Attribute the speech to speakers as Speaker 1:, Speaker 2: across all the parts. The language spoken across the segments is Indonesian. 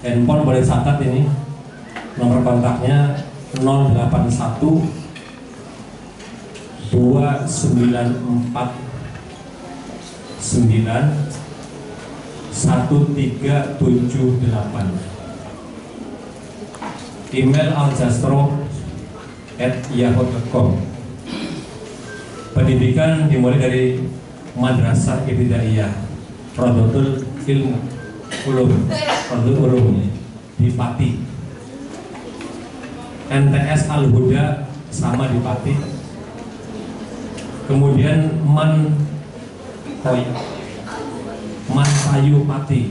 Speaker 1: handphone boleh catat ini. Nomor kontaknya 081 294 9 1378 email aljastro at yahoo.com pendidikan dimulai dari madrasah ibtidaiyah Rodotul Ilmu Ulum Rodotul Ulum di Pati NTS Al Huda sama di Pati kemudian Man Koi. Man Sayu Pati.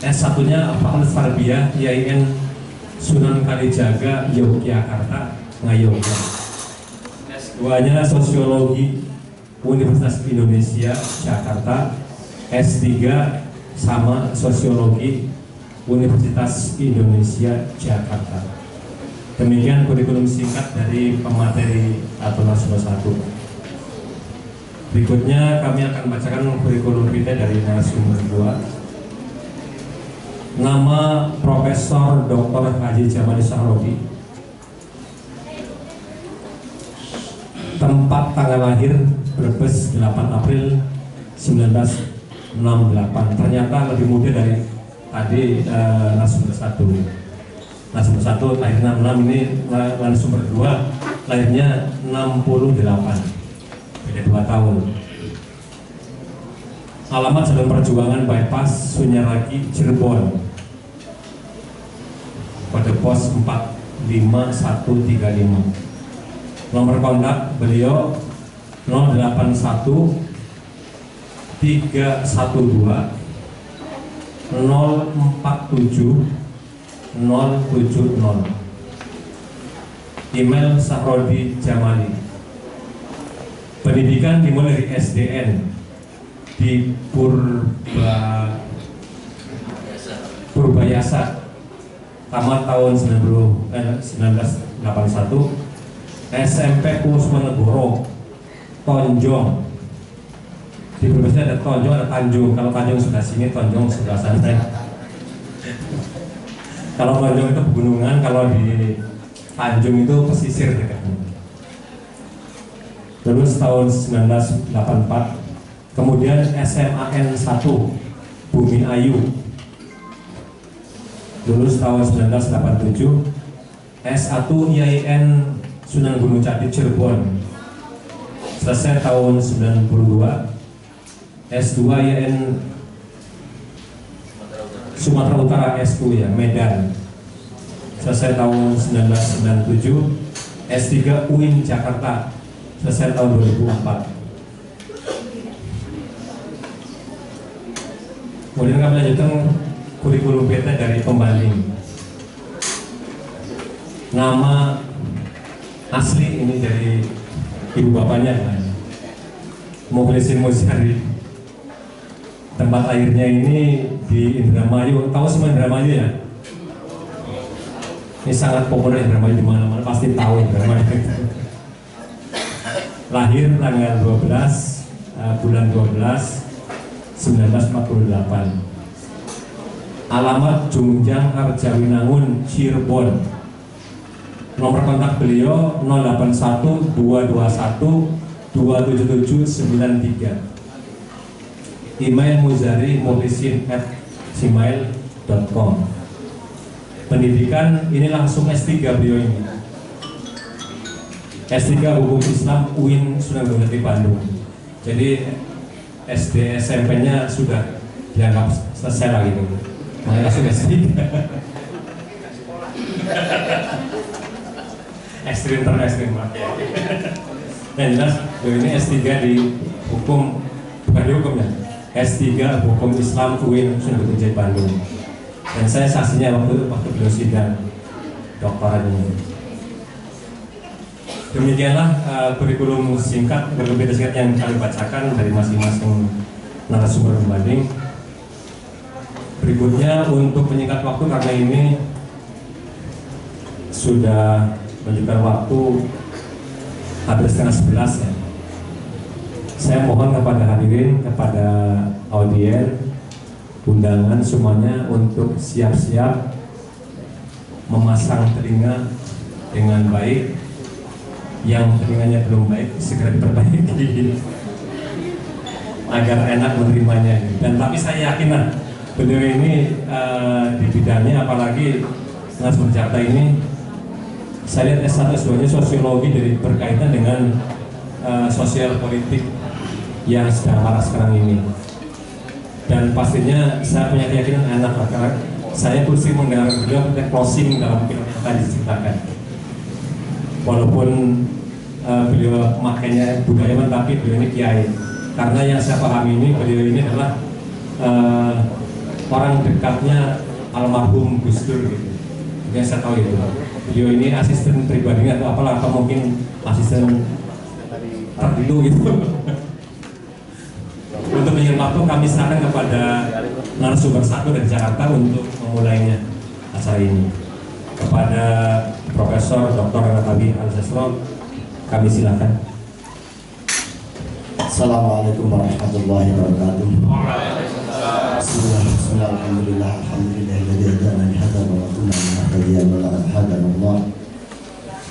Speaker 1: S1 nya Fakultas Tarbiyah YIN Sunan Kalijaga Yogyakarta Ngayogya. S2 nya Sosiologi Universitas Indonesia Jakarta. S3 sama Sosiologi Universitas Indonesia Jakarta Demikian kurikulum singkat dari pemateri nasional satu. Berikutnya kami akan bacakan kurikulum kita dari narasumber dua. Nama Profesor Dr. Haji Jamal Sahrodi. Tempat tanggal lahir Brebes 8 April 1968. Ternyata lebih muda dari tadi uh, narasumber satu. Narasumber satu lahir 66 ini narasumber dua lahirnya 68 beda 2 tahun. Alamat Jalan Perjuangan Bypass Sunyaragi Cirebon. Kode pos 45135 nomor kontak beliau 081 312 047 070 email Sahrodi Jamali. Pendidikan dimulai dari SDN di Purba Purbayasa tamat tahun 90, eh, 1981 SMP Kusmanegoro Tonjong di Purbayasa ada Tonjong ada Tanjung kalau Tanjung sebelah sini Tonjong sebelah sana kalau Tanjung itu pegunungan, kalau di Tanjung itu pesisir dekatnya. Lulus tahun 1984, kemudian SMAN 1 Bumi Ayu. Lulus tahun 1987, S1 IAIN Sunan Gunung Jati Cirebon. Selesai tahun 92, S2 IAIN Sumatera Utara S2 ya, Medan. Selesai tahun 1997, S3 UIN Jakarta. Selesai tahun 2004. Kemudian kami lanjutkan kurikulum beta dari pembanding. Nama asli ini dari ibu bapaknya, Mukhlisin Musyari tempat airnya ini di Indramayu. Tahu semua Indramayu ya? Ini sangat populer Indramayu di mana-mana. Pasti tahu Indramayu. Lahir tanggal 12 uh, eh, bulan 12 1948 alamat Jungjang Arjawinangun Cirebon. Nomor kontak beliau 081 221 27793 email muzari mulisin at pendidikan ini langsung S3 beliau ini. S3 Hukum Islam UIN Sunan Jati Bandung. Jadi SD SMP nya sudah dianggap selesai lagi. Gitu makanya langsung S3 ekstrim ter ekstrim yang jelas ini S3 di hukum bukan di hukum ya S3 Hukum Islam UIN Gunung Bandung. Dan saya saksinya waktu waktu beliau sidang doktoran ini. Demikianlah uh, kurikulum singkat berbeda singkat yang kami bacakan dari masing-masing narasumber pembanding berikutnya untuk menyingkat waktu karena ini sudah menunjukkan waktu hampir setengah sebelas ya saya mohon kepada hadirin, kepada audien undangan semuanya untuk siap-siap memasang telinga dengan baik. Yang telinganya belum baik segera diperbaiki. Agar enak menerimanya dan tapi saya yakin lah beliau ini uh, di bidangnya apalagi Nasrul Jakarta ini saya lihat S1 S2 nya sosiologi dari berkaitan dengan uh, sosial politik yang sedang marak sekarang ini. Dan pastinya saya punya keyakinan enak karena saya kursi mendengar beliau ketika closing dalam film yang tadi diceritakan. Walaupun uh, beliau makanya budayawan tapi beliau ini kiai. Karena yang saya pahami ini beliau ini adalah uh, orang dekatnya almarhum Gus Dur gitu. Yang saya tahu itu beliau ini asisten pribadinya atau apalah atau mungkin asisten tertentu gitu waktu kami serahkan kepada narasumber satu dari Jakarta untuk memulainya acara ini. Kepada Profesor Dr. Ratabi Al kami silakan.
Speaker 2: Assalamualaikum warahmatullahi wabarakatuh. Bismillah, bismillah, alhamdulillah, alhamdulillah, Allah.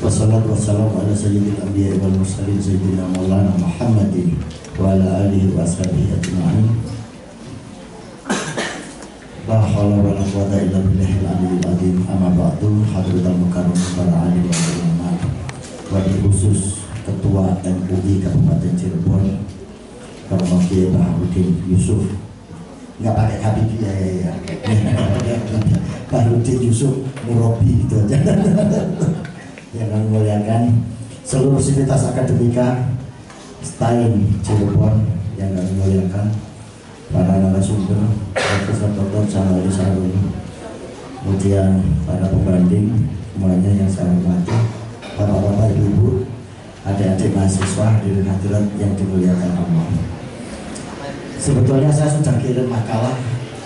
Speaker 2: Wassalatu wassalamu ala sayyidil anbiya wal mursalin sayyidina Maulana Muhammadin wa ala alihi wa ashabihi ajma'in. La wa la quwata illa aliyyil azim. Amma ba'du. Para alim wa ulama khusus ketua MUI Kabupaten Cirebon Bapak Kiai Baharudin Yusuf. Nggak pakai Habibie ya ya ya. Baharudin Yusuf Murabi gitu aja yang kami muliakan seluruh sivitas akademika Stein Cirebon yang kami muliakan para narasumber Profesor Dr. Jamali Sarun kemudian para pembanding semuanya yang saya hormati para bapak ibu adik-adik mahasiswa di hadirat yang dimuliakan Allah sebetulnya saya sudah kirim makalah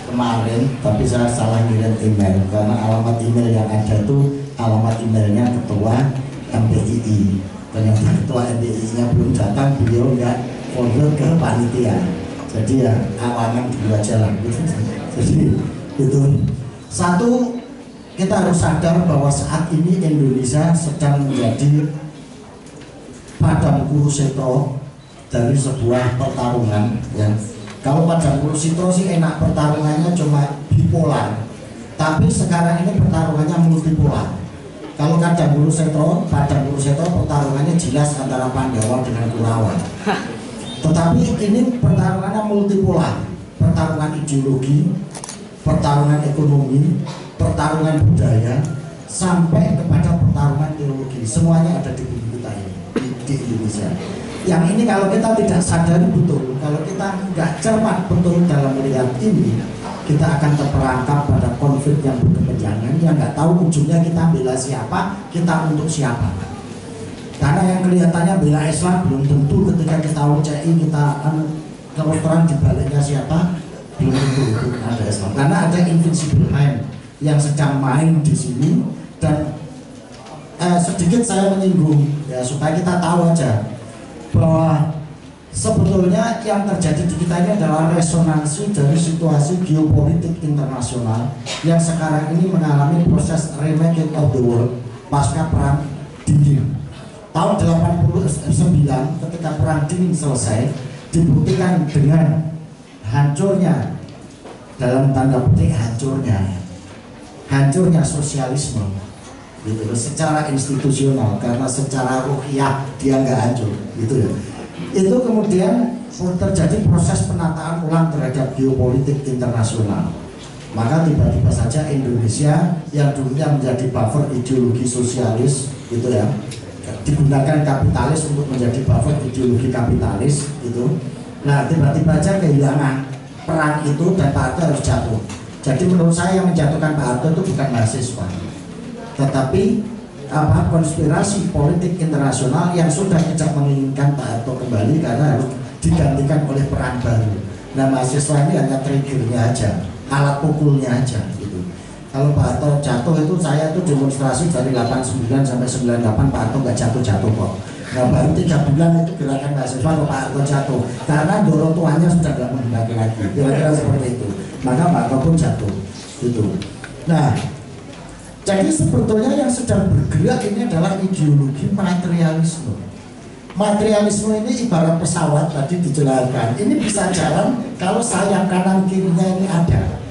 Speaker 2: kemarin tapi saya salah kirim email karena alamat email yang ada itu alamat emailnya ketua MPII ternyata ketua MPI nya belum datang beliau nggak forward ke panitia. Jadi ya awanan dulu aja lah jadi itu. Satu kita harus sadar bahwa saat ini Indonesia sedang menjadi padang kurusetro dari sebuah pertarungan ya. Kalau padang kurusetro sih enak pertarungannya cuma bipolar. Tapi sekarang ini pertarungannya multipolar kalau kadang bulu setro, padang bulu setro pertarungannya jelas antara Pandawa dengan Kurawa. Tetapi ini pertarungannya multipolar, pertarungan ideologi, pertarungan ekonomi, pertarungan budaya, sampai kepada pertarungan ideologi. Semuanya ada di bumi kita ini di Indonesia. Yang ini kalau kita tidak sadari betul, kalau kita nggak cermat betul dalam melihat ini, kita akan terperangkap pada konflik yang berkepanjangan. Yang nggak tahu ujungnya kita bela siapa kita untuk siapa. Karena yang kelihatannya bela Islam belum tentu ketika kita UCI kita akan terus terang dibaliknya siapa belum tentu itu ada Islam. Karena ada invincible hand yang sedang main di sini dan eh, sedikit saya menyinggung ya supaya kita tahu aja bahwa sebetulnya yang terjadi di kita ini adalah resonansi dari situasi geopolitik internasional yang sekarang ini mengalami proses remaking of the world pasca perang dingin. Tahun 89 ketika perang dingin selesai dibuktikan dengan hancurnya dalam tanda petik hancurnya hancurnya sosialisme gitu secara institusional karena secara ruhiah dia nggak hancur gitu ya itu kemudian terjadi proses penataan ulang terhadap geopolitik internasional. Maka tiba-tiba saja Indonesia yang dulunya menjadi buffer ideologi sosialis gitu ya digunakan kapitalis untuk menjadi buffer ideologi kapitalis gitu. Nah tiba-tiba saja kehilangan peran itu dan Pak Harto harus jatuh. Jadi menurut saya yang menjatuhkan Pak Harto itu bukan mahasiswa. Tetapi apa konspirasi politik internasional yang sudah tidak menginginkan Pak Harto kembali karena harus digantikan oleh peran baru. Nah mahasiswa ini hanya triggernya aja, alat pukulnya aja gitu. Kalau Pak Harto jatuh itu saya itu demonstrasi dari 89 sampai 98 Pak Harto nggak jatuh-jatuh kok. Nah baru tiga bulan itu gerakan mahasiswa kok Pak Harto jatuh karena dorong tuanya sudah nggak menghendaki lagi. Kira-kira seperti itu. maka Marco pun jatuh itu nah jadi sebetulnya yang sedang bergerak ini adalah ideologi materialisme. Materialisme ini ibarat pesawat tadi dijelaskan. Ini bisa jalan kalau sayap kanan kirinya ini ada.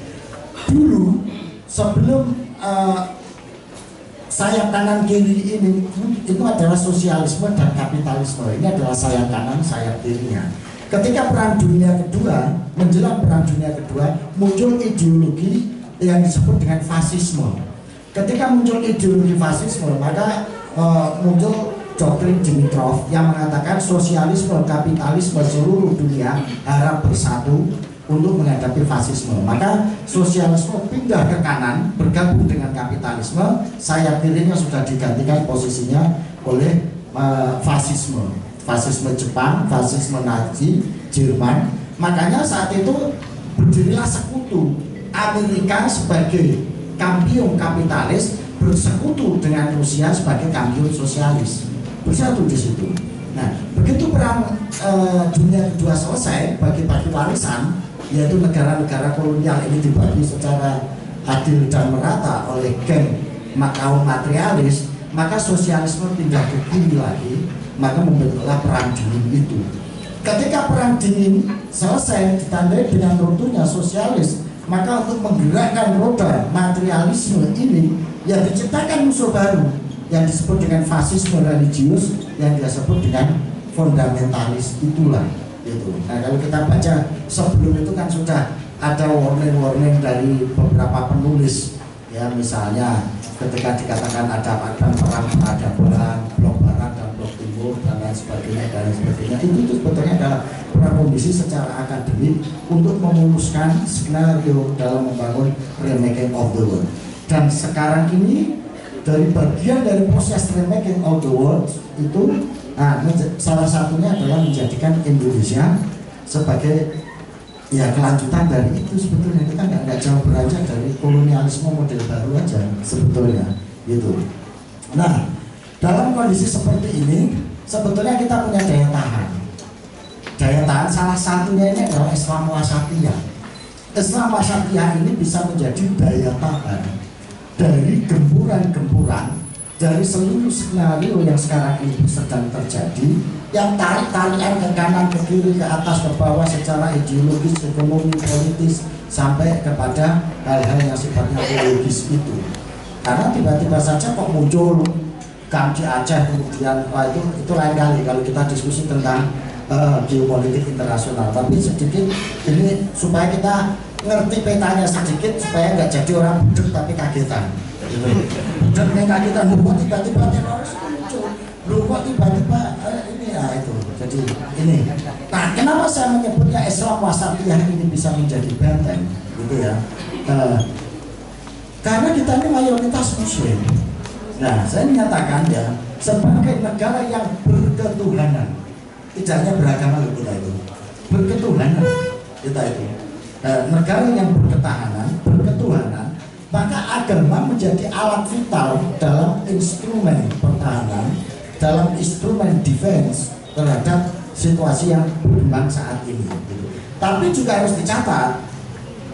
Speaker 2: Dulu sebelum uh, sayap kanan kiri ini itu adalah sosialisme dan kapitalisme. Ini adalah sayap kanan sayap kirinya. Ketika perang dunia kedua menjelang perang dunia kedua muncul ideologi yang disebut dengan fasisme ketika muncul ideologi fasisme maka uh, muncul doktrin Dimitrov yang mengatakan sosialisme kapitalisme seluruh dunia harap bersatu untuk menghadapi fasisme. Maka sosialisme pindah ke kanan, bergabung dengan kapitalisme, sayap kirinya sudah digantikan posisinya oleh uh, fasisme. Fasisme Jepang, fasisme Nazi, Jerman. Makanya saat itu berdirilah sekutu Amerika sebagai kampion kapitalis bersekutu dengan Rusia sebagai kampion sosialis. Bersatu di situ. Nah, begitu perang e, dunia kedua selesai bagi-bagi warisan, yaitu negara-negara kolonial ini dibagi secara adil dan merata oleh geng kaum materialis maka sosialisme pindah ke lagi maka membentuklah perang dingin itu ketika perang dingin selesai ditandai dengan runtuhnya sosialis maka untuk menggerakkan roda materialisme ini yang diciptakan musuh baru yang disebut dengan fasisme religius yang disebut dengan fundamentalis itulah gitu. Nah kalau kita baca sebelum itu kan sudah ada warning-warning dari beberapa penulis ya misalnya ketika dikatakan ada ada perang peradaban blok barat dan blok timur dan lain sebagainya dan lain sebagainya itu, itu sebetulnya adalah prakondisi secara akademik untuk memuluskan skenario dalam membangun remaking of the world dan sekarang ini dari bagian dari proses remaking of the world itu Nah, salah satunya adalah menjadikan Indonesia sebagai ya kelanjutan dari itu sebetulnya kita nggak nggak jauh beranjak dari kolonialisme model baru aja sebetulnya gitu. Nah, dalam kondisi seperti ini sebetulnya kita punya daya tahan. Daya tahan salah satunya ini adalah Islam wasatiyah. Islam wasatiyah ini bisa menjadi daya tahan dari gempuran-gempuran dari seluruh skenario yang sekarang ini sedang terjadi yang tarik-tarikan ke kanan, ke kiri, ke atas, ke bawah secara ideologis, ekonomi, politis sampai kepada hal-hal yang sifatnya ideologis itu karena tiba-tiba saja kok muncul kam di Aceh kemudian wah itu itu lain kali kalau kita diskusi tentang uh, geopolitik internasional. Tapi sedikit ini supaya kita ngerti petanya sedikit supaya nggak jadi orang budek tapi kagetan. Dan mereka kita lupa tiba-tiba teroris muncul. Lupa tiba-tiba eh, ini ya itu. Jadi ini. Nah kenapa saya menyebutnya Islam wasatiyah ini bisa menjadi benteng? Gitu ya. Uh, karena kita ini mayoritas muslim. Nah saya menyatakan ya sebagai negara yang berketuhanan tidak beragama loh kita itu berketuhanan kita itu uh, negara yang berketahanan berketuhanan maka agama menjadi alat vital dalam instrumen pertahanan, dalam instrumen defense terhadap situasi yang berkembang saat ini. Tapi juga harus dicatat,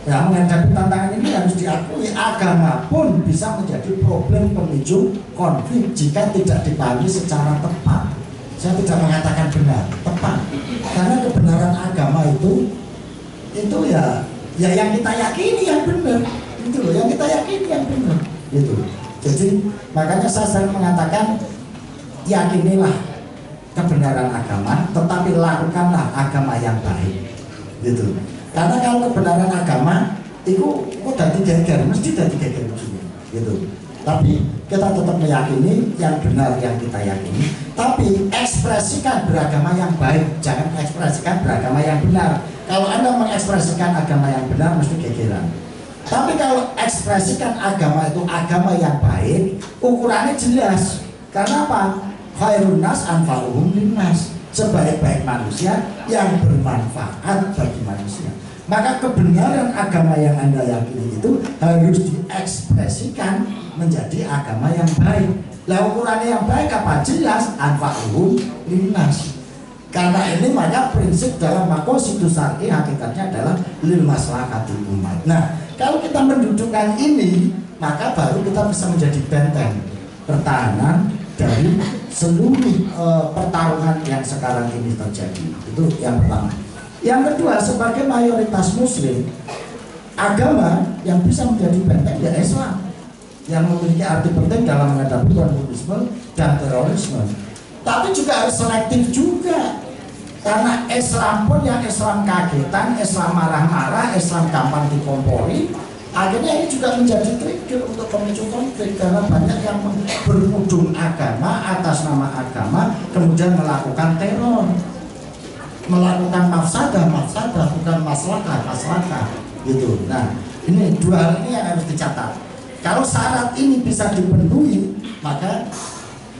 Speaker 2: ya menghadapi tantangan ini harus diakui agama pun bisa menjadi problem pemicu konflik jika tidak dipahami secara tepat. Saya tidak mengatakan benar, tepat. Karena kebenaran agama itu itu ya ya yang kita yakini yang benar. Itu loh yang kita yakini yang benar. Gitu. Jadi makanya saya sering mengatakan yakinilah kebenaran agama tetapi lakukanlah agama yang baik. Gitu. Karena kalau kebenaran agama itu kok dari geger mesti dari geger gitu. Tapi kita tetap meyakini yang benar yang kita yakini tapi ekspresikan beragama yang baik jangan ekspresikan beragama yang benar kalau anda mengekspresikan agama yang benar mesti gegeran tapi kalau ekspresikan agama itu agama yang baik, ukurannya jelas. Karena apa? Khairun nas anfa'uhum linnas. Sebaik-baik manusia yang bermanfaat bagi manusia. Maka kebenaran agama yang Anda yakini itu harus diekspresikan menjadi agama yang baik. Lah ukurannya yang baik apa? Jelas anfa'uhum linnas. karena ini maka prinsip dalam konstitusi hakikatnya adalah lil maslahatil umat. Nah, kalau kita mendudukkan ini, maka baru kita bisa menjadi benteng pertahanan dari seluruh e, pertarungan yang sekarang ini terjadi. Itu yang pertama. Yang kedua, sebagai mayoritas muslim, agama yang bisa menjadi benteng ya Islam yang memiliki arti penting dalam menghadapi komunisme dan terorisme. Tapi juga harus selektif juga karena Islam pun yang Islam kagetan, Islam marah-marah, Islam gampang dikompori Akhirnya ini juga menjadi trigger untuk pemicu konflik Karena banyak yang berujung agama atas nama agama Kemudian melakukan teror Melakukan mafsadah, mafsadah bukan masalah, masalah gitu. Nah ini dua hal ini yang harus dicatat Kalau syarat ini bisa dipenuhi Maka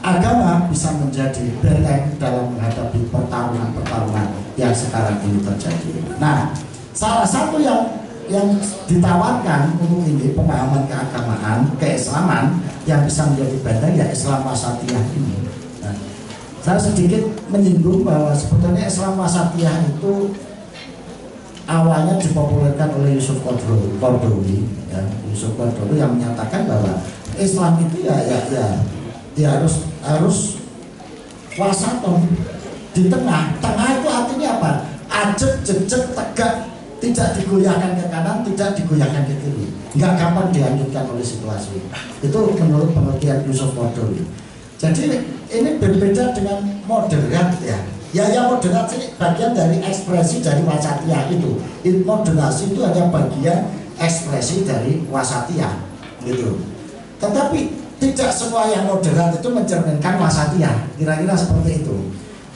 Speaker 2: agama bisa menjadi benteng dalam menghadapi pertarungan-pertarungan yang sekarang ini terjadi. Nah, salah satu yang yang ditawarkan untuk ini pemahaman keagamaan, keislaman yang bisa menjadi benteng ya Islam wasatiyah ini. Saya sedikit menyinggung bahwa sebetulnya Islam wasatiyah itu awalnya dipopulerkan oleh Yusuf Qardawi ya, Yusuf Qardawi yang menyatakan bahwa Islam itu ya ya ya dia harus harus wasaton di tengah. Tengah itu artinya apa? Ajek jejek tegak tidak digoyahkan ke kanan tidak digoyahkan ke kiri. Nggak gampang dilanjutkan oleh situasi. Itu menurut pengertian Yusuf Modowi jadi ini berbeda dengan moderat ya. Ya yang moderat ini bagian dari ekspresi dari wasatiyah itu. Moderasi itu hanya bagian ekspresi dari wasatiyah gitu. Tetapi tidak semua yang moderat itu mencerminkan wasatiyah. Kira-kira seperti itu.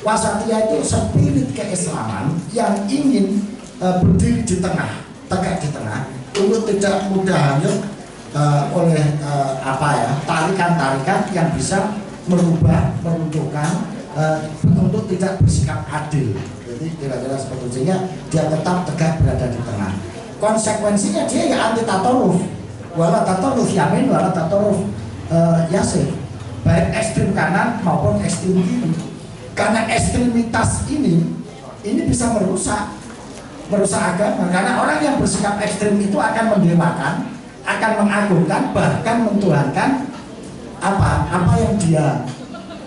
Speaker 2: Wasatiyah itu spirit keislaman yang ingin uh, berdiri di tengah tegak di tengah untuk tidak mudah hanyut uh, oleh uh, apa ya tarikan-tarikan yang bisa merubah meruntuhkan uh, untuk tidak bersikap adil. Jadi kira-kira seperti itu. Dia tetap tegak berada di tengah. Konsekuensinya dia ya anti tatoruf wala tatoruf yamin wala tatoruf uh, Yasir baik ekstrim kanan maupun ekstrim kiri. Karena ekstremitas ini ini bisa merusak merusak agama. Karena orang yang bersikap ekstrim itu akan mendewakan akan mengagungkan bahkan mentuhankan apa apa yang dia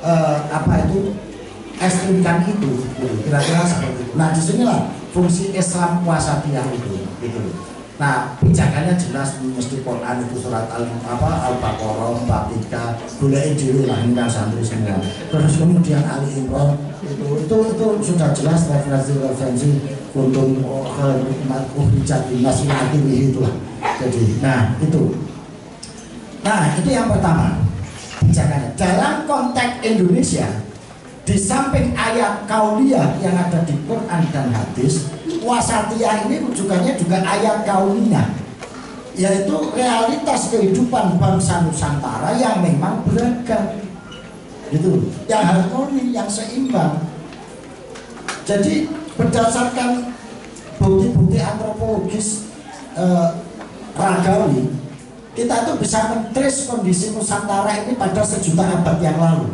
Speaker 2: uh, apa itu ekstrimkan itu kira-kira seperti itu nah di sinilah fungsi Islam wasatiyah itu gitu Nah, pijakannya jelas mesti Quran itu surat al apa al baqarah bab tiga boleh diri lah ini kan santri semua. Terus kemudian Ali Imran itu itu itu sudah jelas referensi referensi untuk khidmat uhrijat masih lagi itu lah. Jadi, nah itu. Nah, itu yang pertama pijakannya. Dalam konteks Indonesia, di samping ayat kauliah yang ada di Quran dan hadis, wasatiyah ini rujukannya juga ayat kauniyah yaitu realitas kehidupan bangsa Nusantara yang memang beragam. Itu yang harmoni yang seimbang. Jadi berdasarkan bukti-bukti antropologis eh, ragawi kita itu bisa mentris kondisi Nusantara ini pada sejuta abad yang lalu.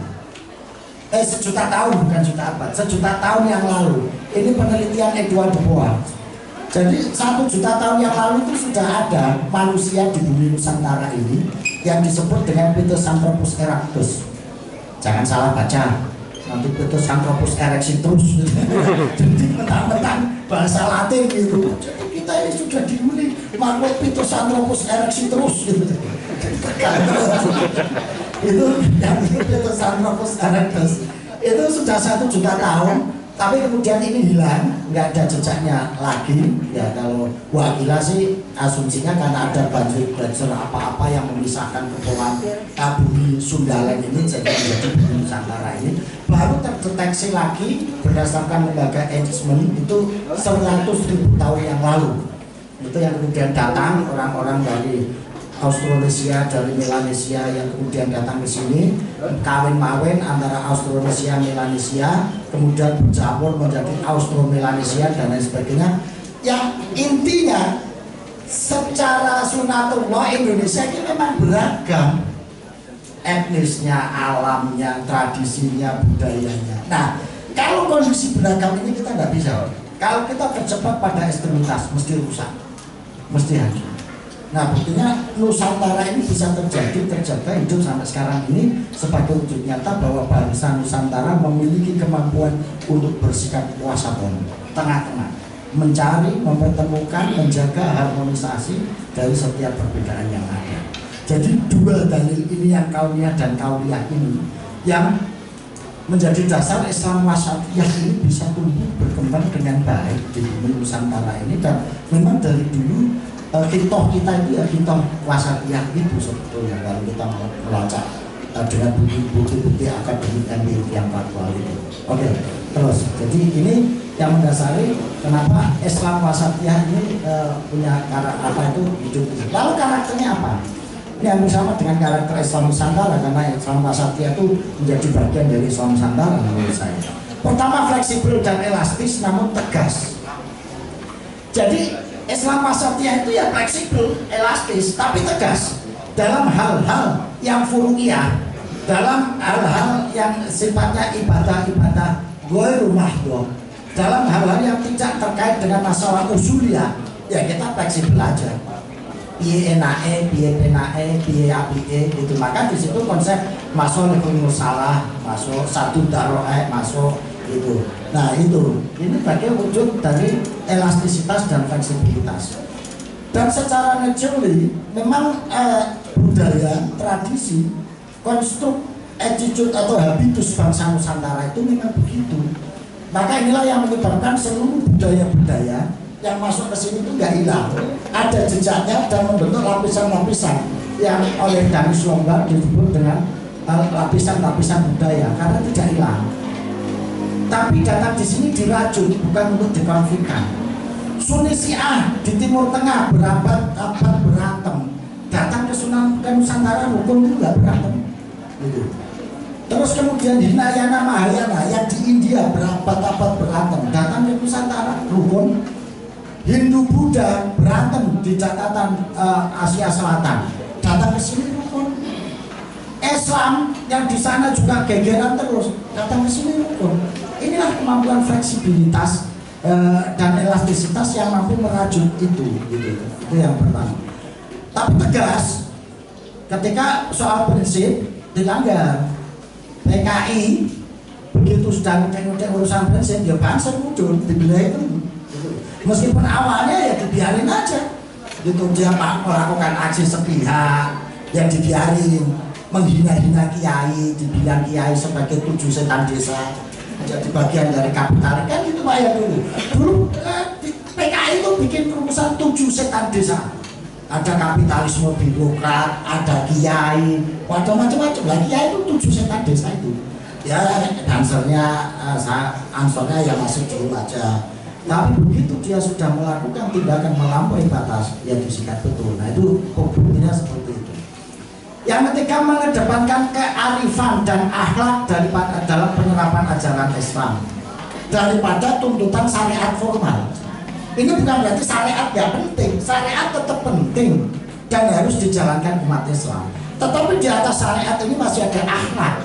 Speaker 2: Eh sejuta tahun bukan juta abad sejuta tahun yang lalu. Ini penelitian Edward de Bois jadi satu juta tahun yang lalu itu sudah ada manusia di bumi Nusantara ini yang disebut dengan Pithecanthropus erectus. Jangan salah baca. Nanti Pithecanthropus erectus jadi mentang-mentang bahasa Latin gitu. Jadi kita ini sudah dihuni makhluk Pithecanthropus erectus gitu. Itu yang itu Sanropus erectus itu sudah satu juta tahun tapi kemudian ini hilang nggak ada jejaknya lagi. Ya kalau wakila sih asumsinya karena ada banjir banjir apa-apa yang memisahkan kepulauan bumi Sundaland ini jadi menjadi Nusantara ini. Baru terdeteksi lagi berdasarkan lembaga Edisman itu 100 ribu tahun yang lalu. Itu yang kemudian datang orang-orang dari Austronesia dari Melanesia yang kemudian datang ke sini kawin mawin antara Austronesia Melanesia kemudian bercampur menjadi Austro Melanesia dan lain sebagainya yang intinya secara sunatullah Indonesia ini memang beragam etnisnya, alamnya, tradisinya, budayanya. Nah, kalau kondisi beragam ini kita nggak bisa. Kalau kita terjebak pada ekstremitas, mesti rusak, mesti hancur. Nah, buktinya Nusantara ini bisa terjadi, terjaga hidup sampai sekarang ini sebagai wujud nyata bahwa bangsa Nusantara memiliki kemampuan untuk bersikap kuasa tengah-tengah, mencari, mempertemukan, menjaga harmonisasi dari setiap perbedaan yang ada. Jadi dua dalil ini yang kauliah dan kauliah ini yang menjadi dasar Islam wasatiyah ini bisa tumbuh berkembang dengan baik di Nusantara ini dan memang dari dulu uh, kita itu ya kitoh wasatiyah itu sebetulnya kalau kita melacak uh, dengan bukti-bukti akademik empirik yang faktual itu. Oke, terus jadi ini yang mendasari kenapa Islam wasatiyah ini uh, punya karakter apa itu hidup. Lalu karakternya apa? Ini hampir sama dengan karakter Islam Nusantara karena Islam Wasatiyah itu menjadi bagian dari Islam Nusantara menurut saya. Pertama fleksibel dan elastis namun tegas. Jadi Islam Wasatiyah itu ya fleksibel, elastis, tapi tegas dalam hal-hal yang furu'iyah, dalam hal-hal yang sifatnya ibadah-ibadah gue rumah gue, dalam hal-hal yang tidak terkait dengan masalah usulia, ya kita fleksibel aja piye enake, piye apike gitu. Maka di situ konsep masuk lebih salah, masuk satu daroe, masuk itu. Nah itu, ini bagian wujud dari elastisitas dan fleksibilitas. Dan secara naturally, memang eh, budaya, tradisi, konstruk, attitude atau habitus bangsa Nusantara itu memang begitu. Maka inilah yang menyebabkan seluruh budaya-budaya yang masuk ke sini itu nggak hilang ada jejaknya dan membentuk lapisan-lapisan yang oleh Danis Lombard disebut dengan eh, lapisan-lapisan budaya karena tidak hilang tapi datang di sini diracun bukan untuk dikonflikkan. Sunni Syiah di Timur Tengah berabad-abad berantem. Datang ke Sunan ke Nusantara hukum itu nggak berantem. Gitu. Terus kemudian Hinayana Mahayana yang di India berabad-abad berantem. Datang ke Nusantara rukun. Hindu Buddha berantem di catatan uh, Asia Selatan. Datang ke sini rukun. Islam yang di sana juga gegeran terus. Datang ke sini rukun inilah kemampuan fleksibilitas uh, dan elastisitas yang mampu merajut itu gitu. Itu yang pertama. Tapi tegas ketika soal prinsip dilanggar PKI begitu sudah ngecek urusan prinsip ya bangsa muncul dibilang itu. Meskipun awalnya ya dibiarin aja gitu. Dia melakukan aksi sepihak yang dibiarin menghina-hina kiai dibilang kiai sebagai tujuh setan desa jadi bagian dari kapital kan itu pak ya dulu dulu eh, PKI itu bikin rumusan tujuh setan desa. Ada kapitalisme birokrat ada kiai macam-macam lah kiai itu tujuh setan desa itu. Ya dansernya uh, ansornya ya masih dulu aja. Tapi begitu dia sudah melakukan tindakan melampaui batas, ya disikat betul. Nah itu buktinya seperti itu. Yang ketiga mengedepankan kearifan dan akhlak daripada dalam penerapan ajaran Islam daripada tuntutan syariat formal. Ini bukan berarti syariat ya penting, syariat tetap penting dan harus dijalankan umat Islam. Tetapi di atas syariat ini masih ada akhlak.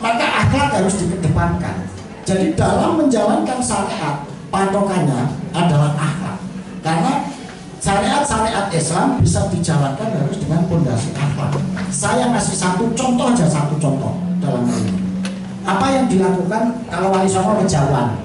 Speaker 2: Maka akhlak harus dikedepankan. Jadi dalam menjalankan syariat patokannya adalah Islam bisa dijalankan harus dengan fondasi akhlak. Saya kasih satu contoh aja satu contoh dalam ini. Apa yang dilakukan kalau wali songo kejauhan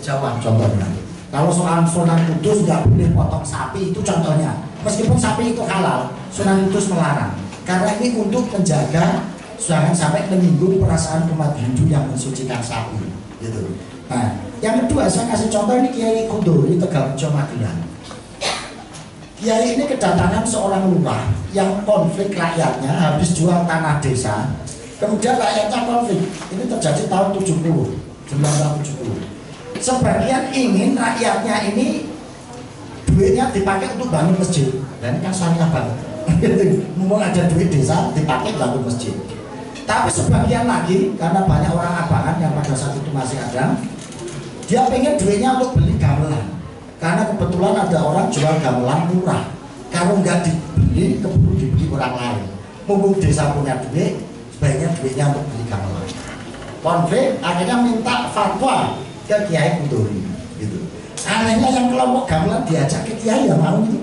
Speaker 2: kejauhan contohnya. Kalau soal Sunan Kudus nggak boleh potong sapi itu contohnya. Meskipun sapi itu halal Sunan Kudus melarang. Karena ini untuk menjaga jangan sampai menyinggung perasaan umat Hindu yang mensucikan sapi gitu. Nah yang kedua saya kasih contoh ini Kiai di Tegal Rejo Kiai ini kedatangan seorang lurah yang konflik rakyatnya habis jual tanah desa. Kemudian rakyatnya konflik. Ini terjadi tahun 70, 1970. Sebagian ingin rakyatnya ini duitnya dipakai untuk bangun masjid. Dan ini kan syariah banget. Mau ada duit desa dipakai bangun masjid. Tapi sebagian lagi karena banyak orang abangan yang pada saat itu masih ada, dia pengen duitnya untuk beli gamelan karena kebetulan ada orang jual gamelan murah. Kalau nggak dibeli keburu dibeli orang lain. Mumpung desa punya duit sebaiknya duitnya untuk beli gamelan. Konflik akhirnya minta fatwa ke Kiai Kuduri gitu. Anehnya yang kelompok gamelan diajak ke Kiai ya mau gitu.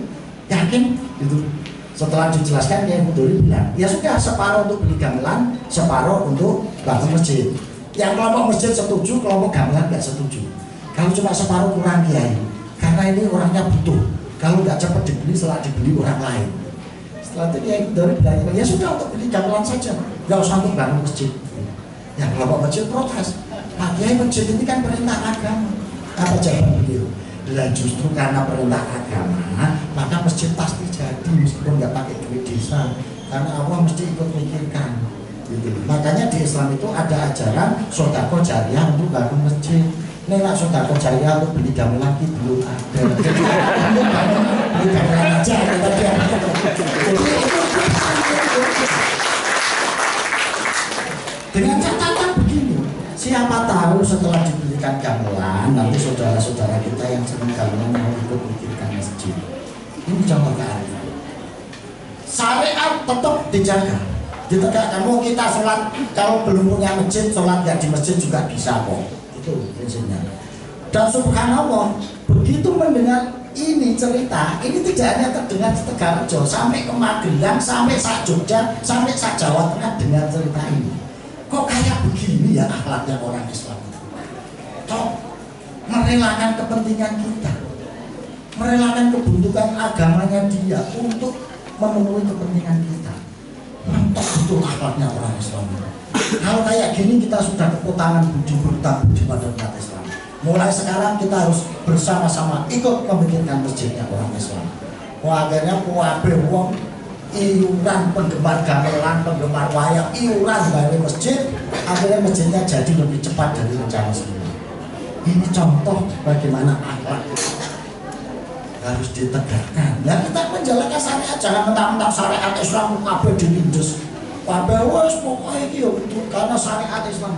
Speaker 2: Yakin? Gitu. Setelah dijelaskan Kiai Kuduri bilang ya sudah separuh untuk beli gamelan separuh untuk bangun masjid. Yang kelompok masjid setuju kelompok gamelan nggak setuju. Kalau cuma separuh kurang Kiai karena ini orangnya butuh. Kalau nggak cepat dibeli setelah dibeli orang lain. Setelah itu Kiai Kuduri bilang ya sudah untuk beli gamelan saja. Nggak usah untuk bangun masjid. Yang kelompok masjid protes. Pak Kiai masjid ini kan perintah agama. Apa jawaban beliau? Dan justru karena perintah agama maka masjid pasti jadi meskipun nggak pakai duit desa. Karena Allah mesti ikut mikirkan. Gitu. makanya di Islam itu ada ajaran sodako jariah untuk bangun masjid ini lah sodako jariah untuk beli gamelan itu belum ada. Bangun beli gamelan aja kita dia dengan catatan begini siapa tahu setelah diberikan gamelan nanti saudara-saudara kita yang senang gamelan mau ikut bikinkan masjid. Ini contoh kearifan syariat tetap dijaga. Ditegakkan mau kita sholat kalau belum punya masjid sholat nggak di masjid juga bisa kok itu prinsipnya dan subhanallah begitu mendengar ini cerita ini tidak hanya terdengar di Tegarjo sampai ke Magelang sampai sak Jogja sampai sak Jawa Tengah dengar cerita ini. Kok kayak begini ya akhlaknya orang Islam? Itu kok merelakan kepentingan kita merelakan kebutuhan agamanya dia untuk memenuhi kepentingan kita. Mantap betul akhlaknya orang Islam kalau kayak gini kita sudah keputangan budi berhutang budi umat Islam mulai sekarang kita harus bersama-sama ikut memikirkan masjidnya orang Islam Wah, akhirnya kuabe wong iuran penggemar gamelan, penggemar wayang, iuran dari masjid, akhirnya masjidnya jadi lebih cepat dari rencana semula. Ini contoh bagaimana akhlak harus ditegakkan. Nah kita menjalankan syariat, jangan mentang-mentang syariat Islam kabeh dilindes. Kabeh wes pokoknya iki yo karena syariat Islam.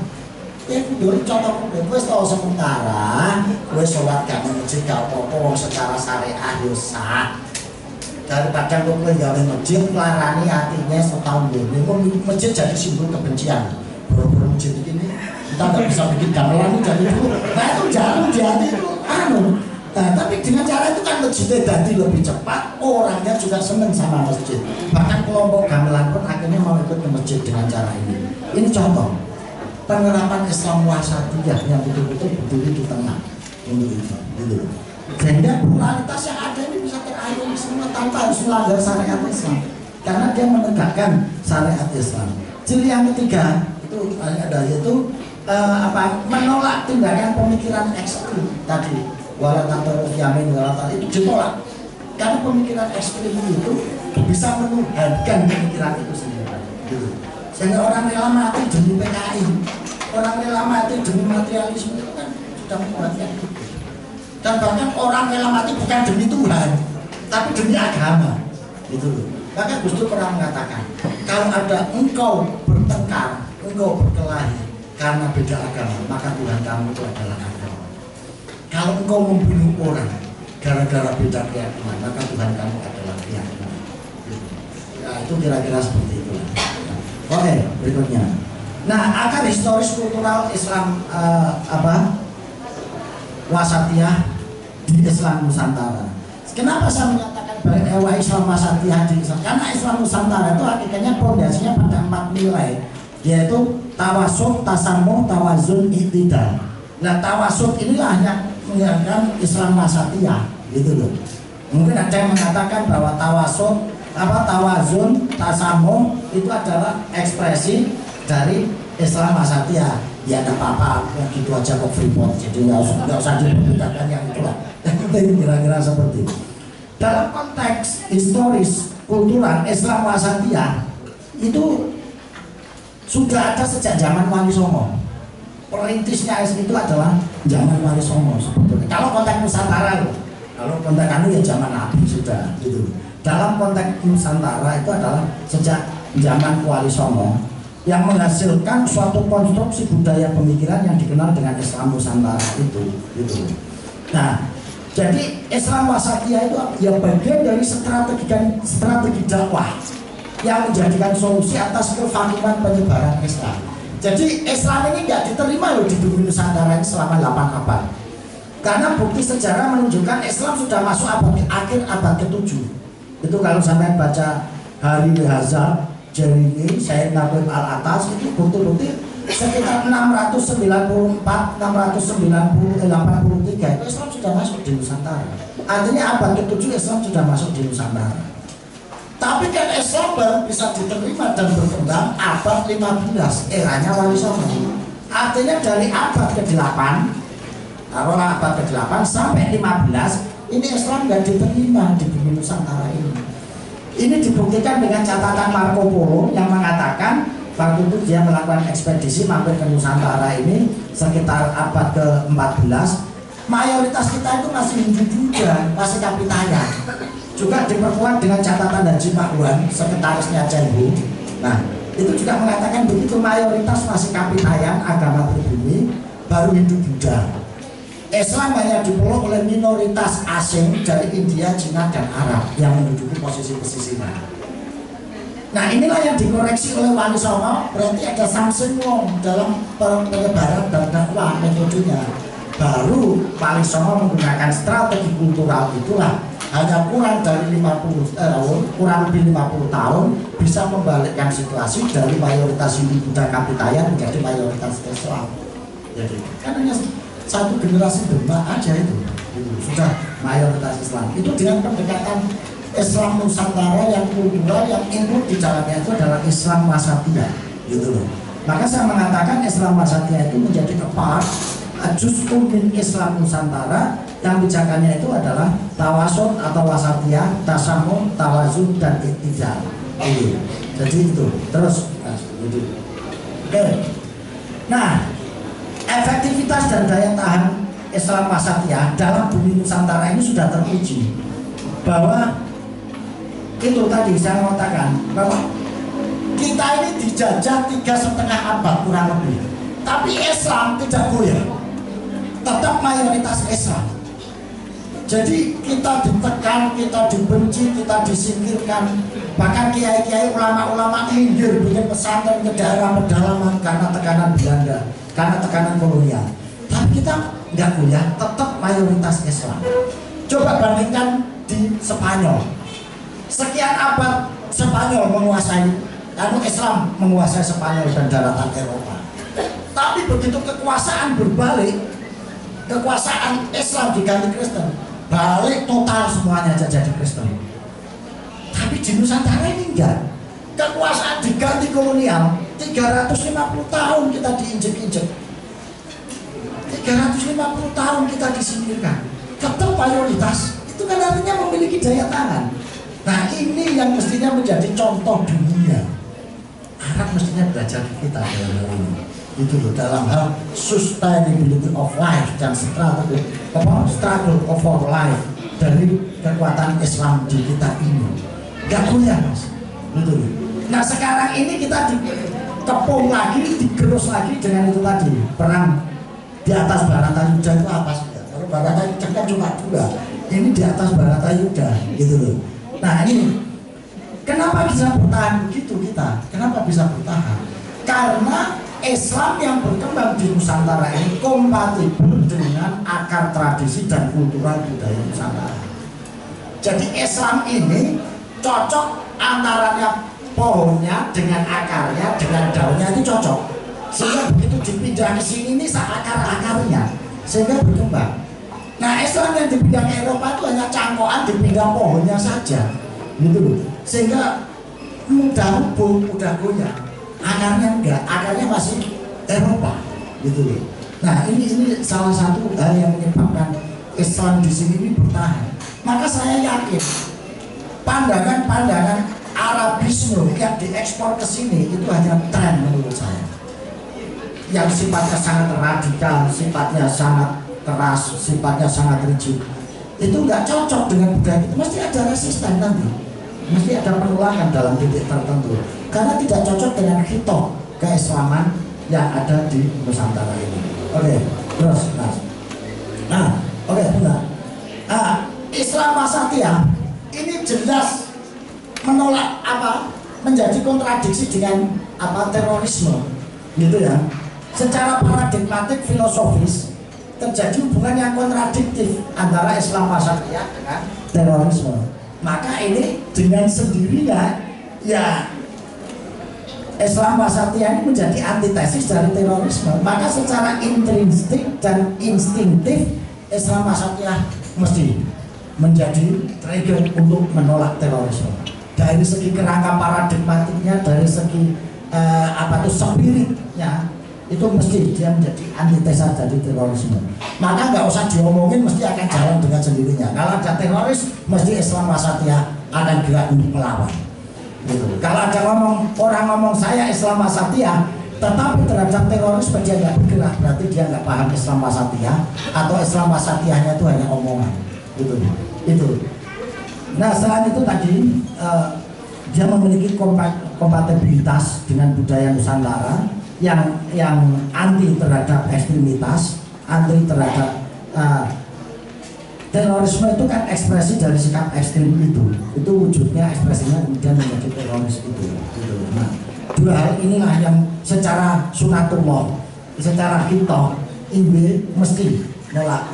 Speaker 2: Ya kudu contoh kudu wis tau sementara wis sholat gak masjid gak apa-apa secara syariat yo sah. Daripada kok kowe gawe masjid larani hatinya setahun dulu kok masjid jadi simbol kebencian. Boro-boro masjid ini kita nggak bisa bikin gamelan jadi dulu nah itu jarum di hati itu anu nah tapi dengan cara itu kan masjidnya jadi lebih cepat orangnya juga seneng sama masjid. Bahkan kelompok gamelan pun akhirnya mau ikut ke masjid dengan cara ini. Ini contoh. Penerapan Islam wasatiyah yang betul-betul berdiri di tengah untuk itu gitu. Sehingga pluralitas yang ada ini bisa terayomi semua tanpa harus melanggar syariat Islam. Karena dia menegakkan syariat Islam. Ciri yang ketiga itu ada yaitu uh, apa menolak tindakan pemikiran ekstrim tadi walatantor yamin walatan itu ditolak. Karena pemikiran ekstrim itu bisa menuhankan pemikiran itu sendiri. Gitu. sehingga orang rela mati demi PKI orang rela mati demi materialisme itu kan sudah membuatnya dan bahkan orang rela mati bukan demi Tuhan tapi demi agama. Gitu loh. Maka Gus Dur pernah mengatakan kalau ada engkau bertengkar engkau berkelahi karena beda agama maka Tuhan kamu itu adalah agama kalau engkau membunuh orang gara-gara beda keyakinan maka Tuhan kamu adalah keyakinan ya itu kira-kira seperti itu oke berikutnya nah akar historis kultural Islam uh, apa wasatiyah di Islam Nusantara. Kenapa saya menyatakan bahwa Islam wasatiyah di Islam? Karena Islam Nusantara itu hakikatnya pondasinya pada empat nilai, yaitu tawasud, tasamuh, tawazun, iktidal. Nah tawasud inilah yang menjadikan Islam wasatiyah, gitu loh. Mungkin ada yang mengatakan bahwa tawasud, apa tawazun, tasamuh itu adalah ekspresi dari Islam wasatiyah. Ya ada apa-apa ya gitu aja kok freeport. Jadi nggak usah nggak usah diperbedakan yang itu lah. Kira-kira seperti itu. Dalam konteks historis kultural Islam wasatiyah itu sudah ada sejak zaman Wali Songo perintisnya itu adalah zaman Wali Songo sebetulnya kalau konteks Nusantara loh kalau konteks anu ya zaman Nabi sudah gitu dalam konteks Nusantara itu adalah sejak zaman Wali Songo yang menghasilkan suatu konstruksi budaya pemikiran yang dikenal dengan Islam Nusantara itu gitu. Nah, jadi Islam Wasatiyah itu ya bagian dari strategi strategi dakwah yang menjadikan solusi atas kevakuman penyebaran Islam. Jadi Islam ini nggak diterima loh di bumi Nusantara ini selama 8 abad. Karena bukti sejarah menunjukkan Islam sudah masuk abad akhir abad ke-7. Itu kalau sampai baca Hari Hazard, Jeremy, Said Nabil Al-Atas itu bukti-bukti sekitar 694, 690, 83 itu Islam sudah masuk di Nusantara. Artinya abad ke-7 Islam sudah masuk di Nusantara. Tapi kan baru bisa diterima dan berkembang abad 15 eranya Wali Songo. Artinya dari abad ke-8 taruhlah abad ke-8 sampai 15 ini Islam nggak diterima di bumi Nusantara ini. Ini dibuktikan dengan catatan Marco Polo yang mengatakan waktu itu dia melakukan ekspedisi mampir ke Nusantara ini sekitar abad ke-14 mayoritas kita itu masih Hindu juga, masih Kapitayan juga diperkuat dengan catatan Haji Pak Wan, sekretarisnya Cenggu. Nah, itu juga mengatakan begitu mayoritas masih kapitayan agama pribumi, baru Hindu Buddha. Islam hanya dipeluk oleh minoritas asing dari India, Cina, dan Arab yang menduduki posisi pesisiran. Nah inilah yang dikoreksi oleh Wali Songo Berarti ada something wrong dalam penyebaran dan dakwah metodenya Baru Wali Songo menggunakan strategi kultural itulah hanya kurang dari 50 tahun, kurang lebih 50 tahun bisa membalikkan situasi dari mayoritas Hindu Buddha Kapitayan menjadi mayoritas Islam. Jadi kan hanya satu generasi demak aja itu, itu sudah mayoritas Islam. Itu dengan pendekatan Islam Nusantara yang kultural yang include di dalamnya itu adalah Islam Wasatiyah, gitu loh. Maka saya mengatakan Islam Wasatiyah itu menjadi part justru min Islam Nusantara yang bijakannya itu adalah tawasud atau wasatiyah, tasamun, tawazun dan iktidal. Jadi itu. Terus Oke. Nah, efektivitas dan daya tahan Islam wasatiyah dalam bumi Nusantara ini sudah teruji bahwa itu tadi saya mengatakan bahwa kita ini dijajah tiga setengah abad kurang lebih tapi Islam tidak goyah tetap mayoritas Islam jadi kita ditekan, kita dibenci, kita disingkirkan. Bahkan kiai-kiai ulama-ulama minggir bikin pesantren ke daerah pedalaman karena tekanan Belanda Karena tekanan kolonial. Tapi kita nggak punya, tetap mayoritas Islam Coba bandingkan di Spanyol. Sekian abad Spanyol menguasai Lalu Islam menguasai Spanyol dan daratan Eropa. Tapi begitu kekuasaan berbalik Kekuasaan Islam diganti Kristen. Balik total semuanya jadi Kristen. Tapi di Nusantara ini enggak. Kekuasaan diganti kolonial 350 tahun kita diinjek-injek. 350 tahun kita disingkirkan. Tetap mayoritas itu kan artinya memiliki daya tahan nah ini yang mestinya menjadi contoh dunia. Arab mestinya belajar kita dalam hal ini itu loh dalam hal sustainability of life dan strategi apa struggle of our life dari kekuatan Islam di kita ini. Gak punya mas. Itu loh. nah sekarang ini kita dikepung lagi digerus lagi dengan itu tadi perang. Di atas Baratayuda itu apa sih? Kalau Baratayuda kan cuma dua. Ini di atas Baratayuda gitu loh. Nah ini. Kenapa bisa bertahan begitu kita? Kenapa bisa bertahan? Karena Islam yang berkembang di Nusantara ini kompatibel dengan akar tradisi dan kultural budaya Nusantara. Jadi Islam ini cocok antaranya pohonnya dengan akarnya dengan daunnya itu cocok. Sehingga begitu dipindah ke sini ini akar-akarnya sehingga berkembang. Nah Islam yang dipindah ke Eropa itu hanya cangkokan dipindah pohonnya saja, gitu. Sehingga mudah rubuh, mudah goyah akarnya enggak, akarnya masih Eropa gitu loh. Nah ini ini salah satu hal yang menyebabkan Islam di sini ini bertahan. Maka saya yakin pandangan-pandangan Arabisme yang diekspor ke sini itu hanya tren menurut saya. Yang sifatnya sangat radikal, sifatnya sangat keras, sifatnya sangat rigid. Itu nggak cocok dengan budaya itu. Mesti ada resisten nanti. Mesti ada penolakan dalam titik tertentu karena tidak cocok dengan hitop keislaman yang ada di Nusantara ini. Oke, terus mas. Nah, oke okay, benar. Nah, Islam Wasatiyah ini jelas menolak apa? Menjadi kontradiksi dengan apa terorisme. gitu ya secara paradigmatik filosofis terjadi hubungan yang kontradiktif antara Islam wasatiyah dengan terorisme maka ini dengan sendirinya ya Islam wasatiyah ini menjadi antitesis dari terorisme. Maka secara intrinsik dan instinktif Islam wasatiyah mesti menjadi trigger untuk menolak terorisme. Dari segi kerangka paradigmatiknya dari segi eh, apa itu spiritnya itu mesti dia menjadi antitesa dari terorisme. Maka nggak usah diomongin mesti akan jalan dengan sendirinya. Kalau ada teroris mesti Islam wasatiyah akan gerak untuk melawan. Kalau ada ngomong orang ngomong saya Islam wasatiyah tetapi terhadap teroris dia nggak bergerak berarti dia nggak paham Islam wasatiyah atau Islam wasatiyahnya itu hanya omongan. Gitu itu. Nah selain itu tadi uh, dia memiliki kompatibilitas dengan budaya Nusantara yang yang anti terhadap ekstremitas anti terhadap uh, terorisme itu kan ekspresi dari sikap ekstrim itu. Itu wujudnya ekspresinya kemudian menjadi teroris itu gitu. nah dua hal inilah yang secara sunatullah secara kita ini mesti nolak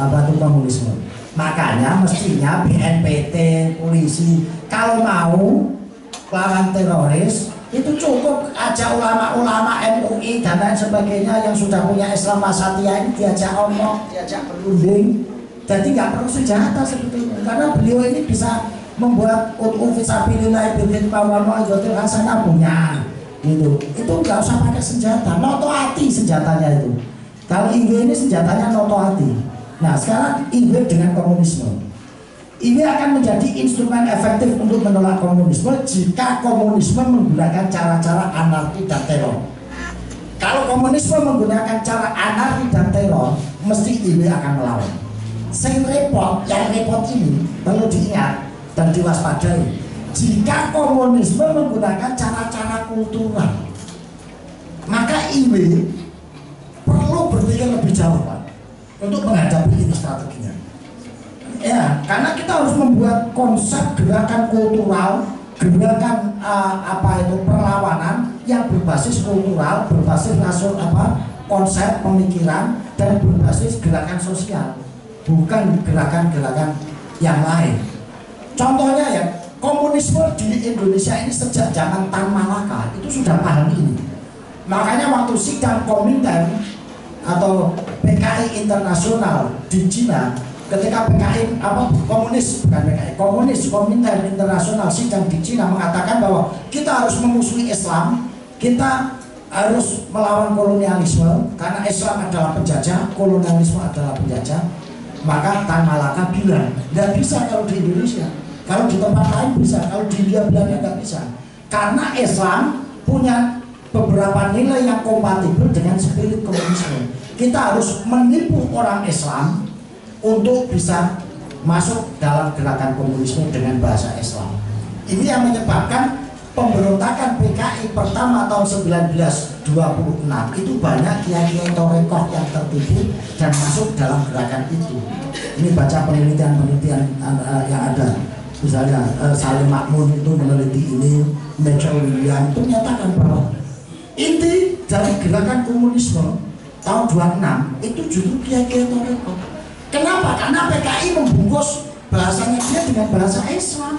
Speaker 2: apa itu komunisme. Makanya mestinya BNPT polisi kalau mau lawan teroris itu cukup aja ulama-ulama MUI dan lain sebagainya yang sudah punya Islam Masatiyah ini diajak omong, diajak berunding jadi nggak perlu senjata sebetulnya. Karena beliau ini bisa membuat UU Fisabilillah Bibit Pawano Ajotil Hasanah punya gitu. Itu nggak usah pakai senjata noto hati senjatanya itu. Kalau IW ini senjatanya noto hati. Nah sekarang IW dengan komunisme. Ini akan menjadi instrumen efektif untuk menolak komunisme jika komunisme menggunakan cara-cara anarki dan teror. Kalau komunisme menggunakan cara anarki dan teror mesti IW akan melawan sing repot yang repot ini perlu diingat dan diwaspadai. Jika komunisme menggunakan cara-cara kultural maka ini perlu berpikir lebih jauh Pak untuk menghadapi ini strateginya. Ya karena kita harus membuat konsep gerakan kultural gerakan uh, apa itu perlawanan yang berbasis kultural berbasis nasional apa konsep pemikiran dan berbasis gerakan sosial bukan gerakan-gerakan yang lain Contohnya ya, komunisme di Indonesia ini sejak zaman Tan Malaka itu sudah paham ini. Makanya waktu sidang Komintern atau PKI internasional di Cina, ketika PKI apa komunis bukan PKI komunis Komintern internasional sidang di Cina mengatakan bahwa kita harus memusuhi Islam, kita harus melawan kolonialisme karena Islam adalah penjajah, kolonialisme adalah penjajah. Maka Tan Malaka bilang, tidak bisa kalau di Indonesia kalau di tempat lain bisa, kalau di India Belanda nggak bisa. Karena Islam punya beberapa nilai yang kompatibel dengan spirit komunisme. Kita harus menipu orang Islam untuk bisa masuk dalam gerakan komunisme dengan bahasa Islam. Ini yang menyebabkan pemberontakan PKI pertama tahun 1926 itu banyak kiai-kiai torekoh yang tertipu dan masuk dalam gerakan itu. Ini baca penelitian-penelitian uh, yang ada misalnya uh, Salim Makmun itu meneliti ini Mitchell William itu menyatakan bahwa inti dari gerakan komunisme tahun 26 itu justru kiai-kiai Toreko kenapa? karena PKI membungkus bahasanya dia dengan bahasa Islam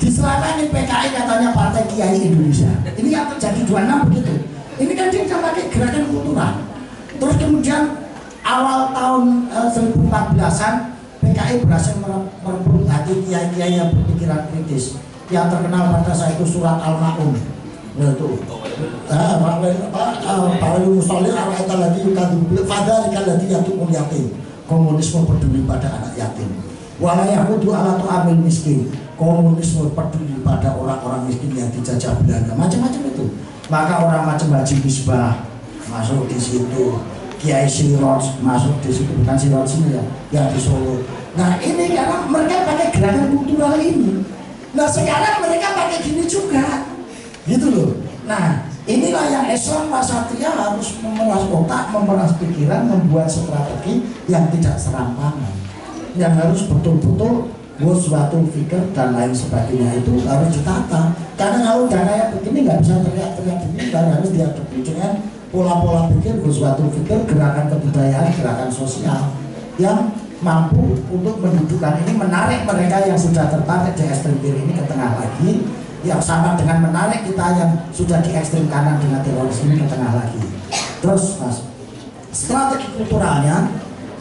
Speaker 2: di selama ini PKI katanya Partai Kiai Indonesia. Ini yang terjadi 26 begitu. Ini kan dia pakai gerakan kultural. Terus kemudian awal tahun uh, 1400-an PKI berhasil merebut hati kiai-kiai yang berpikiran kritis. Yang terkenal pada saya itu surat Al-Ma'un. Nah itu. Pak Musolir itu lagi Fadal lagi yatumul yatim komunisme peduli pada anak yatim. Walayahudu ala amil miskin komunisme peduli pada orang-orang miskin yang dijajah Belanda. Macam-macam itu. Maka orang macam Haji Misbah masuk di situ. Kiai Sirot masuk di situ. Bukan Sirot sini ya yang di Solo. Nah ini karena mereka pakai gerakan kultural ini. Nah sekarang mereka pakai gini juga. Gitu loh. Nah inilah yang Islam Wasatria harus memeras otak memeras pikiran membuat strategi yang tidak serampangan. Yang harus betul-betul suatu fikir dan lain sebagainya itu harus ditata. Karena kalau udah kayak begini nggak bisa teriak-teriak begini dan harus dihadapi dengan pola-pola pikir suatu fikir gerakan kebudayaan gerakan sosial yang mampu untuk mendudukkan ini menarik mereka yang sudah tertarik di ekstrem kiri ini ke tengah lagi yang sama dengan menarik kita yang sudah di ekstrem kanan dengan teroris ini ke tengah lagi. Terus mas strategi kulturalnya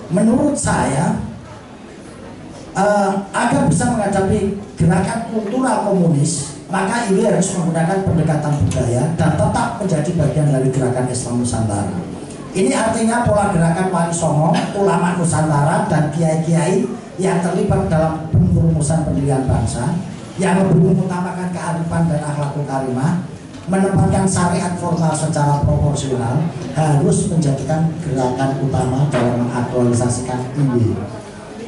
Speaker 2: menurut saya uh, agar bisa menghadapi gerakan kultural komunis maka ini harus menggunakan pendekatan budaya dan tetap menjadi bagian dari gerakan Islam Nusantara. Ini artinya pola gerakan Wali Songo, ulama Nusantara dan kiai-kiai yang terlibat dalam pengrumusan pendidikan bangsa yang lebih mengutamakan kearifan dan akhlakul karimah menempatkan syariat formal secara proporsional harus menjadikan gerakan utama dalam mengaktualisasikan ini.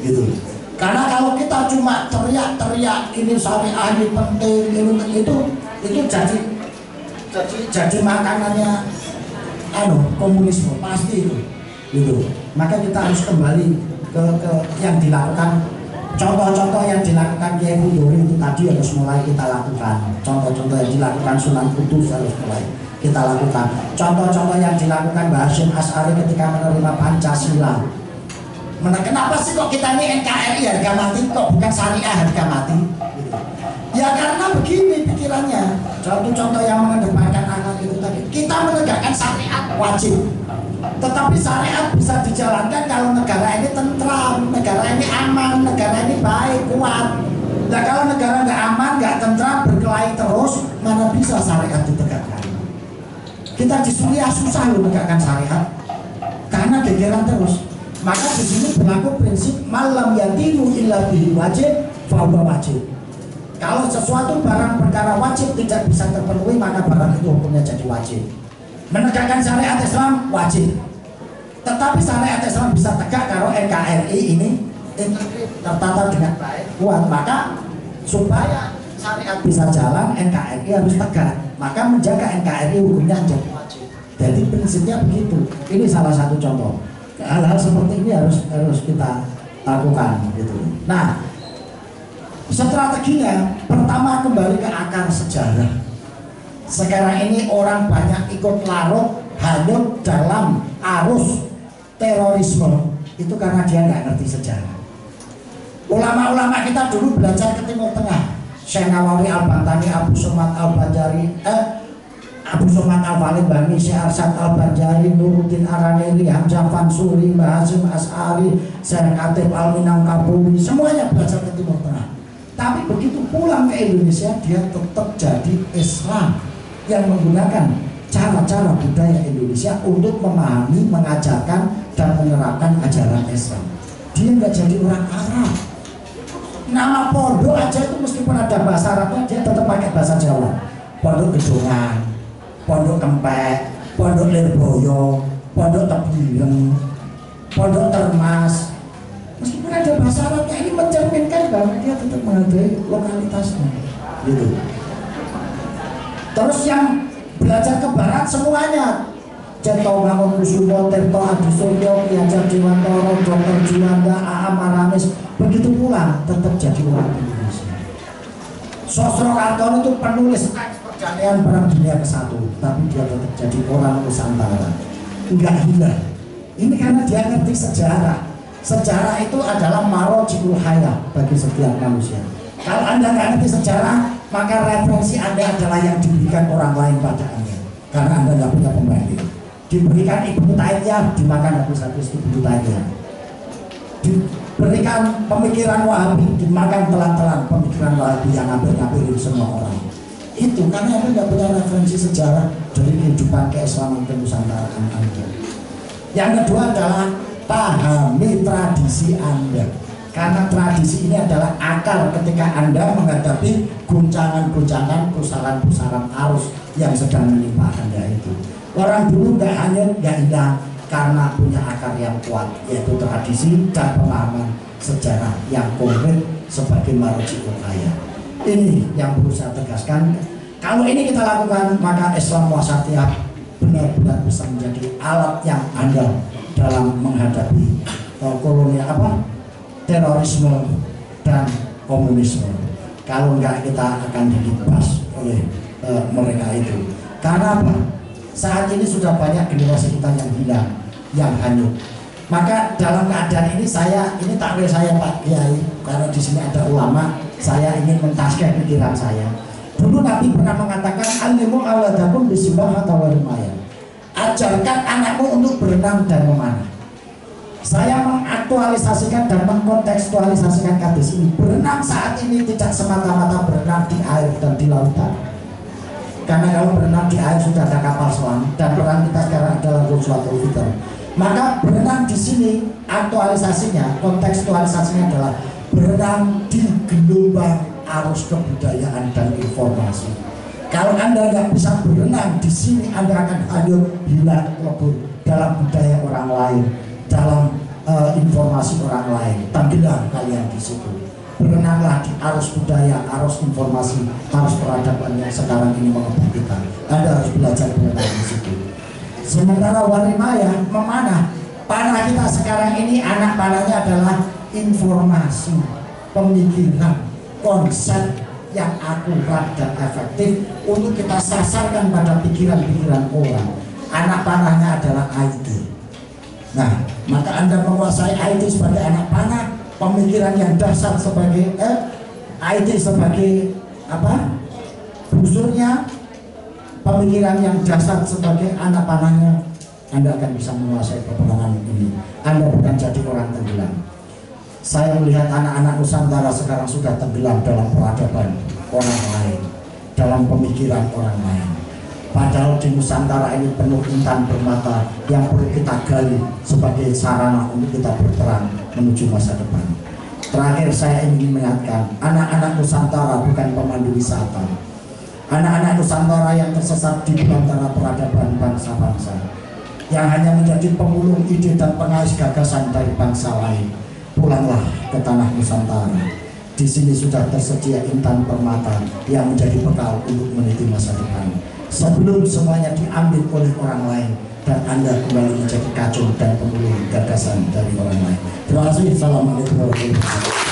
Speaker 2: Gitu karena kalau kita cuma teriak-teriak ini syariah ini penting ini itu itu jadi jadi jadi makanannya anu komunisme pasti itu. Gitu maka kita harus kembali ke, ke yang dilakukan contoh-contoh yang dilakukan Kiai Budori itu tadi harus mulai kita lakukan. Contoh-contoh yang dilakukan Sunan Kudus harus mulai kita lakukan. Contoh-contoh yang dilakukan Mbah Hashim As'ari ketika menerima Pancasila Mana, kenapa sih kok kita ini NKRI harga mati kok bukan syariah harga mati? Ya karena begini pikirannya. Contoh-contoh yang mengedepankan anak itu tadi. Kita menegakkan syariat wajib. Tetapi syariat bisa dijalankan kalau negara ini tentram, negara ini aman, negara ini baik, kuat. Nah kalau negara nggak aman, nggak tentram, berkelahi terus, mana bisa syariat ditegakkan? Kita di Suriah susah loh menegakkan syariat karena gegeran terus maka di sini berlaku prinsip malam yang tiru illa bihi wajib fahuwa wajib. Kalau sesuatu barang perkara wajib tidak bisa terpenuhi maka barang itu hukumnya jadi wajib. Menegakkan syariat Islam wajib. Tetapi syariat Islam bisa tegak kalau NKRI ini tertata dengan baik kuat. Maka supaya syariat bisa jalan NKRI harus tegak. Maka menjaga NKRI hukumnya jadi wajib. Jadi prinsipnya begitu. Ini salah satu contoh hal-hal seperti ini harus harus kita lakukan gitu. Nah, strateginya pertama kembali ke akar sejarah. Sekarang ini orang banyak ikut larut hanyut dalam arus terorisme itu karena dia nggak ngerti sejarah. Ulama-ulama kita dulu belajar ke Timur Tengah. Syekh Nawawi Al-Bantani, Abu Somad Al-Banjari, eh, Abu Somad Al-Falid Bani Syekh Arsad Al-Banjari Nuruddin Araneli Hamzah Fansuri Mbah Hasim As'ari Syekh Katib Al-Minangkabumi semuanya belajar ke Timur Tengah. Tapi begitu pulang ke Indonesia dia tetap jadi Islam yang menggunakan cara-cara budaya Indonesia untuk memahami, mengajarkan dan menerapkan ajaran Islam. Dia nggak jadi orang Arab. Nama pondok aja itu meskipun ada bahasa Arabnya dia tetap pakai bahasa Jawa. Pondok gedongan pondok kempek, pondok lirboyo, pondok tebileng, pondok termas. Meskipun ada bahasa Arabnya ini mencerminkan bahwa dia tetap menghargai lokalitasnya. Gitu. Terus yang belajar ke barat semuanya Ceto Bangun Kusumo, Tirto Adi Suryo, Kiajar Jiwantoro, Dr. Juanda, A.A. Maramis Begitu pulang tetap jadi orang Indonesia Sosro Kartono itu penulis kalian perang dunia ke satu tapi dia tetap jadi orang Nusantara. Enggak hilang. Ini karena dia ngerti sejarah. Sejarah itu adalah marojul haya bagi setiap manusia. Kalau anda nggak ngerti sejarah maka referensi anda adalah yang diberikan orang lain pada anda. Karena anda nggak punya pembanding. Diberikan ibu taitnya dimakan habis-habis ibu taitnya diberikan pemikiran wahabi dimakan telan-telan pemikiran wahabi yang ngambil-ngambilin semua orang itu karena Anda nggak punya referensi sejarah dari kehidupan keislaman kenusantara Anda. Yang kedua adalah pahami tradisi Anda. Karena tradisi ini adalah akar ketika Anda menghadapi guncangan-guncangan pusaran-pusaran arus yang sedang menimpa Anda itu. Orang dulu nggak hanya nggak indah karena punya akar yang kuat yaitu tradisi dan pemahaman sejarah yang konkret sebagai marji kaya. Ini yang perlu saya tegaskan kalau ini kita lakukan, maka Islam wasatiyah benar-benar bisa menjadi alat yang andal dalam menghadapi kolonial apa terorisme dan komunisme. Kalau enggak kita akan dilibas oleh uh, mereka itu. Karena apa? Saat ini sudah banyak generasi kita yang hilang, yang hanyut. Maka dalam keadaan ini saya, ini takwil saya Pak Kiai, karena di sini ada ulama, saya ingin mentaskah pikiran saya. Dulu Nabi pernah mengatakan, Alimu awadakum bisibah atau Ajarkan anakmu untuk berenang dan memanah. Saya mengaktualisasikan dan mengkontekstualisasikan hadis ini. Berenang saat ini tidak semata-mata berenang di air dan di lautan. Karena kalau berenang di air sudah ada kapal selam dan peran kita sekarang adalah suatu fitur. Maka berenang di sini aktualisasinya, kontekstualisasinya adalah berenang di gelombang arus kebudayaan dan informasi. Kalau Anda nggak bisa berenang di sini, Anda akan hanyut hilang lebur dalam budaya orang lain dalam uh, informasi orang lain. Tenggelam kalian di situ. Berenanglah di arus budaya, arus informasi, arus peradaban yang sekarang ini mengepung kita. Anda harus belajar berenang di situ. Sementara warimaya memanah, panah kita sekarang ini anak panahnya adalah informasi, pemikiran, konsep yang akurat dan efektif untuk kita sasarkan pada pikiran-pikiran orang. Anak panahnya adalah IT Nah, maka Anda menguasai IT sebagai anak panah, pemikiran yang dasar sebagai eh, IT sebagai apa? Busurnya, pemikiran yang dasar sebagai anak panahnya, Anda akan bisa menguasai peperangan ini. Anda bukan jadi orang tenggelam. Saya melihat anak-anak Nusantara sekarang sudah tenggelam dalam peradaban orang lain, dalam pemikiran orang lain. Padahal di Nusantara ini penuh intan bermata yang perlu kita gali sebagai sarana untuk kita berperang menuju masa depan. Terakhir saya ingin mengingatkan, anak-anak Nusantara bukan pemandu wisata. Anak-anak Nusantara yang tersesat di belantara peradaban bangsa-bangsa. Yang hanya menjadi pemulung ide dan pengais gagasan dari bangsa lain. Pulanglah ke tanah Nusantara. Di sini sudah tersedia intan permata yang menjadi bekal untuk meniti masa depan sebelum semuanya diambil oleh orang lain dan Anda kembali menjadi kacau dan pemulung gagasan dari orang lain. Terima kasih. Assalamualaikum warahmatullahi wabarakatuh.